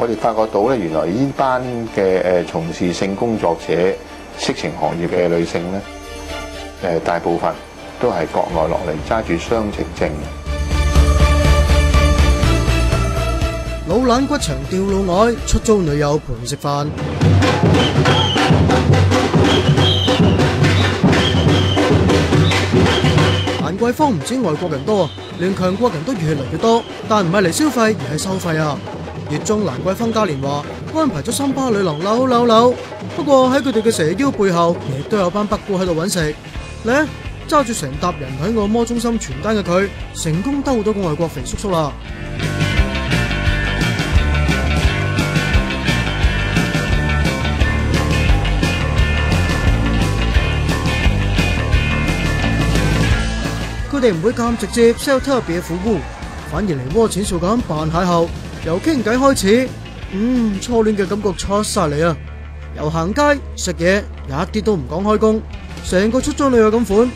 我哋發覺到咧，原來呢班嘅誒從事性工作者、色情行業嘅女性咧，誒大部分都係國外落嚟揸住雙程證。老懶骨場吊老外，出租女友陪食飯。蘭桂坊唔止外國人多，連強國人都越嚟越多，但唔係嚟消費而係收費啊！熱衷蘭桂坊嘉年華安排咗三巴女郎扭扭扭，不過喺佢哋嘅蛇腰背後，亦都有班北姑喺度揾食。咧揸住成沓人喺按摩中心傳單嘅佢，成功兜到個外國肥叔叔啦！佢哋唔會咁直接 sell 特別服務，反而嚟窩錢數咁扮邂逅，由傾偈開始，嗯，初戀嘅感覺出晒嚟啊！由行街食嘢，一啲都唔講開工，成個出租女友咁款。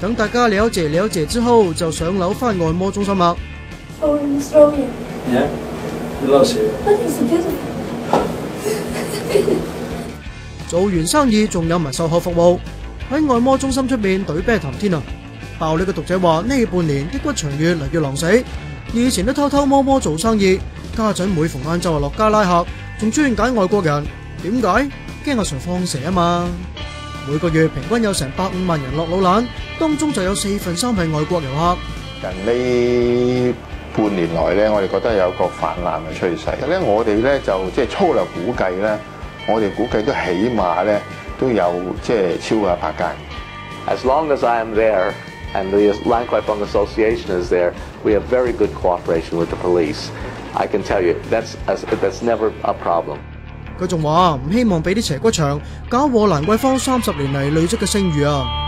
等大家了解了解之後，就上樓翻按摩中心啦。Yeah, beautiful. 做完生意仲有埋售後服務，喺按摩中心出面對啤談天啊！爆你個讀者話呢半年啲骨場越嚟越狼死，以前都偷偷摸摸做生意，家陣每逢晏晝就落街拉客，仲專揀外国人，點解？驚阿 Sir 放蛇啊嘛！每個月平均有成百五萬人落老懶，當中就有四分三係外國遊客。近呢半年來咧，我哋覺得有個泛濫嘅趨勢。咧，我哋咧就即係粗略估計咧，我哋估計都起碼咧都有即係超過一百間。As long as I am there and the Lan Kwai Fong Association is there, we have very good cooperation with the police. I can tell you that's that's never a problem. 佢仲话唔希望俾啲邪骨场搞祸兰桂坊三十年嚟累积嘅声誉啊！